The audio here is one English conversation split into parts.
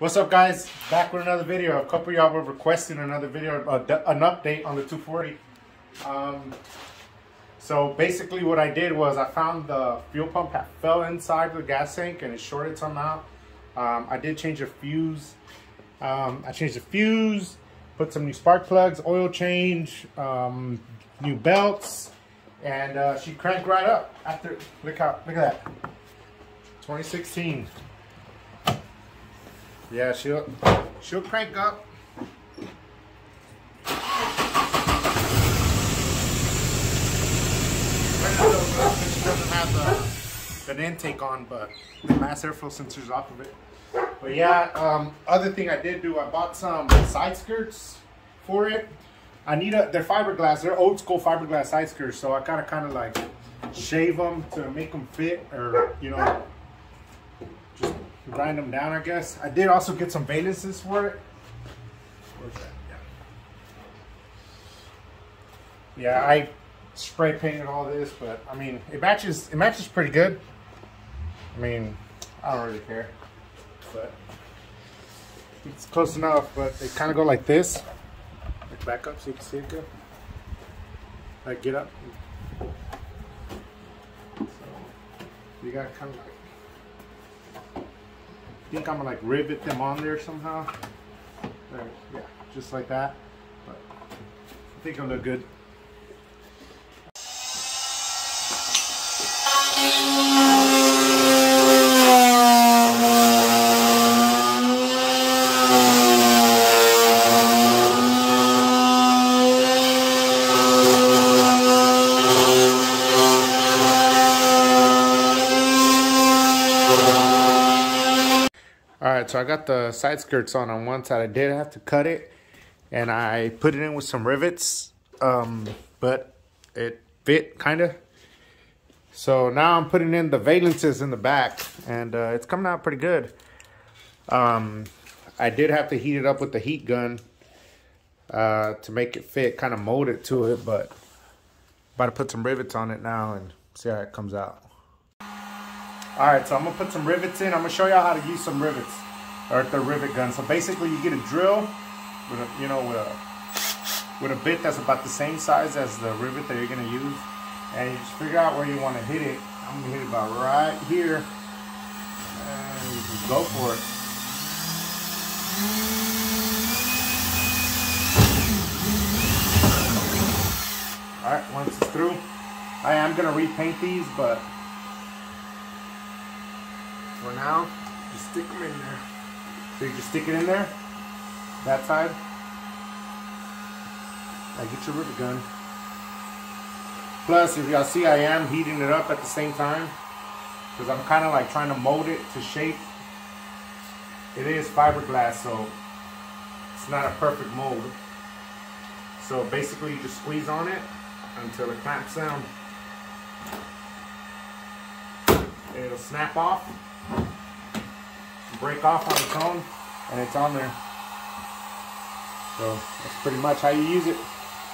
What's up guys? Back with another video. A couple of y'all were requesting another video, uh, an update on the 240. Um, so basically what I did was I found the fuel pump that fell inside the gas tank and it shorted somehow. Um, I did change a fuse. Um, I changed the fuse, put some new spark plugs, oil change, um, new belts, and uh, she cranked right up after, look how, look at that. 2016. Yeah, she'll she'll crank up. She doesn't have the, the intake on, but the mass airflow sensor's off of it. But yeah, um, other thing I did do, I bought some side skirts for it. I need a, they're fiberglass, they're old school fiberglass side skirts, so I gotta kind of like shave them to make them fit, or you know, grind them down, I guess. I did also get some valances for it. Yeah. I spray painted all this, but I mean, it matches. It matches pretty good. I mean, I don't really care, but it's close enough. But they kind of go like this. Like back up so you can see it good. Like get up. So you got kind of like think I'm gonna like rivet them on there somehow. There, yeah, just like that. But I think it'll look good. So I got the side skirts on on one side. I did have to cut it, and I put it in with some rivets, um, but it fit kind of. So now I'm putting in the valances in the back, and uh, it's coming out pretty good. Um, I did have to heat it up with the heat gun uh, to make it fit, kind of mold it to it, but about to put some rivets on it now and see how it comes out. All right, so I'm gonna put some rivets in. I'm gonna show y'all how to use some rivets, or the rivet gun. So basically, you get a drill with a, you know, with a with a bit that's about the same size as the rivet that you're gonna use, and you just figure out where you want to hit it. I'm gonna hit it about right here, and you just go for it. All right, once it's through, I am gonna repaint these, but for now, just stick them in there. So you just stick it in there, that side. I get your rivet gun. Plus, if y'all see, I am heating it up at the same time. Because I'm kind of like trying to mold it to shape. It is fiberglass, so it's not a perfect mold. So basically, you just squeeze on it until it clamps down. It'll snap off break off on its own and it's on there. So that's pretty much how you use it.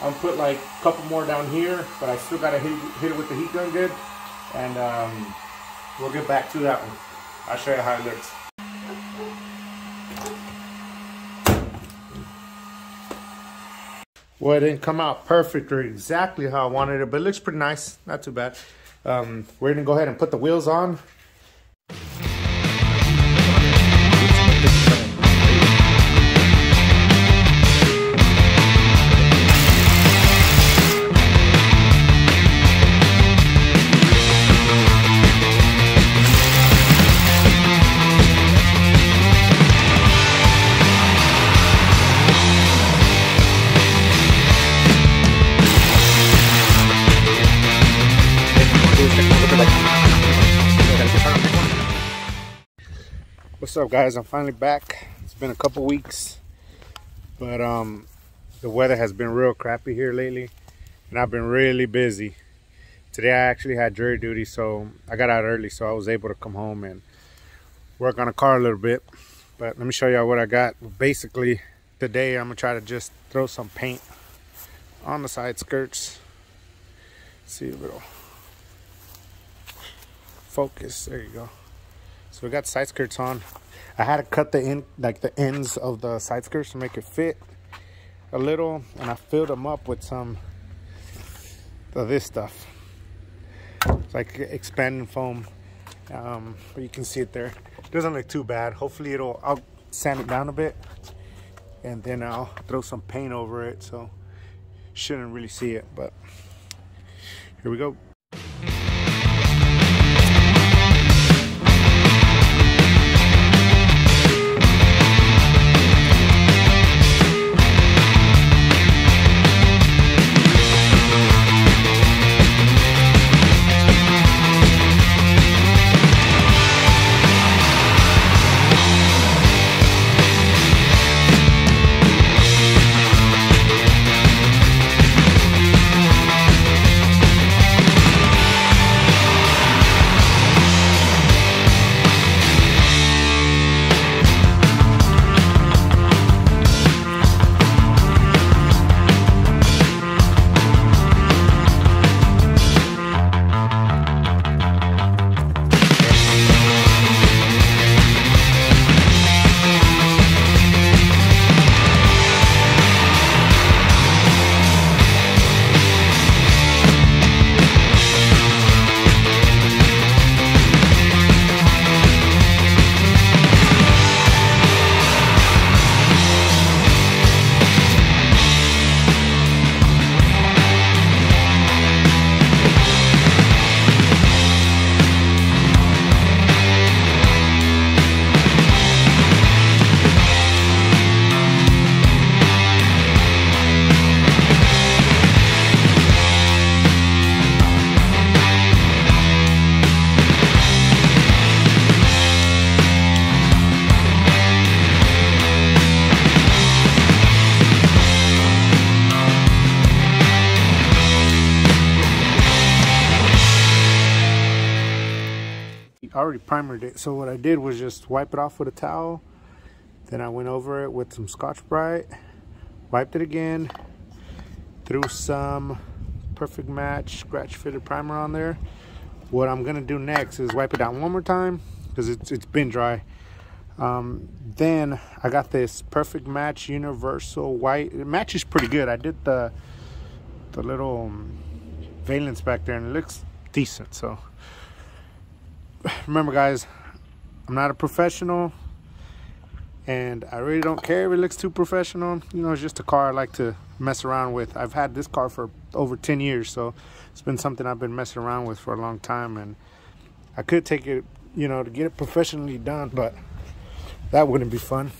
I'm gonna put like a couple more down here, but I still gotta hit, hit it with the heat gun good. And um, we'll get back to that one. I'll show you how it looks. Well, it didn't come out perfect or exactly how I wanted it, but it looks pretty nice. Not too bad. Um, we're gonna go ahead and put the wheels on. What's up guys? I'm finally back. It's been a couple weeks. But um the weather has been real crappy here lately. And I've been really busy. Today I actually had jury duty, so I got out early so I was able to come home and work on a car a little bit. But let me show y'all what I got. Basically, today I'm gonna try to just throw some paint on the side skirts. see a little focus. There you go So we got side skirts on. I had to cut the end, like the ends of the side skirts to make it fit a little, and I filled them up with some of this stuff. It's like expanding foam, um, but you can see it there. It doesn't look too bad. Hopefully it'll, I'll sand it down a bit, and then I'll throw some paint over it, so shouldn't really see it, but here we go. Already primered it. So what I did was just wipe it off with a towel. Then I went over it with some Scotch-Brite, wiped it again, threw some Perfect Match scratch filler primer on there. What I'm gonna do next is wipe it down one more time because it's, it's been dry. Um, then I got this Perfect Match Universal White. It matches pretty good. I did the the little um, valence back there and it looks decent. So remember guys, I'm not a professional and I really don't care if it looks too professional. You know, it's just a car I like to mess around with. I've had this car for over 10 years, so it's been something I've been messing around with for a long time and I could take it, you know, to get it professionally done, but that wouldn't be fun.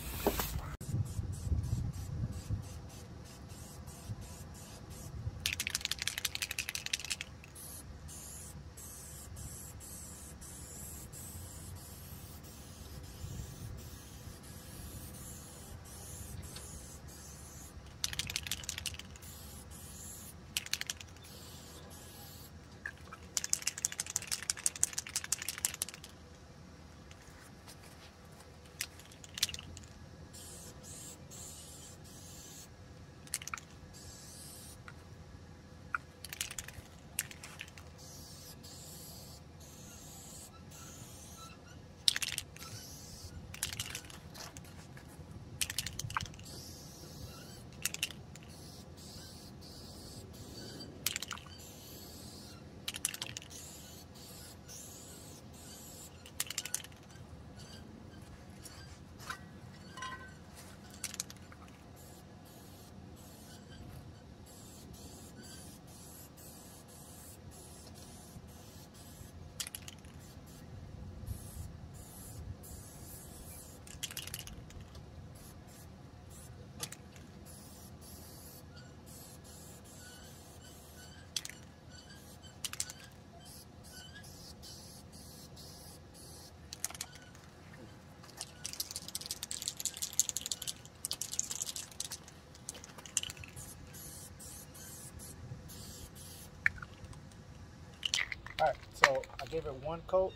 All right, so I gave it one coat.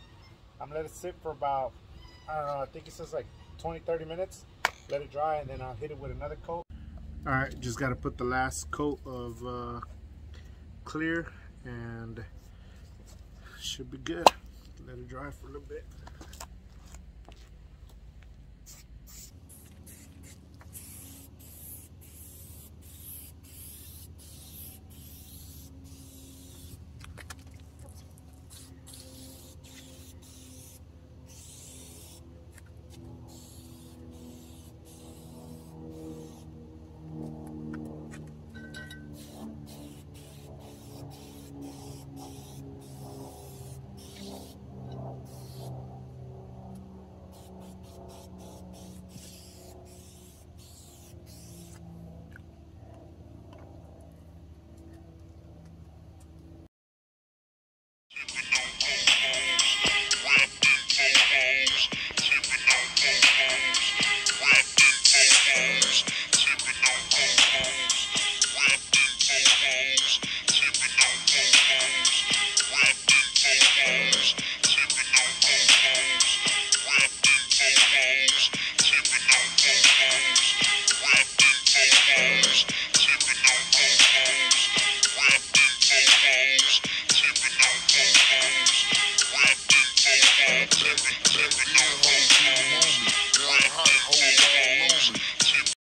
I'm let it sit for about, I don't know, I think it says like 20, 30 minutes. Let it dry and then I'll hit it with another coat. All right, just gotta put the last coat of uh, clear and should be good. Let it dry for a little bit.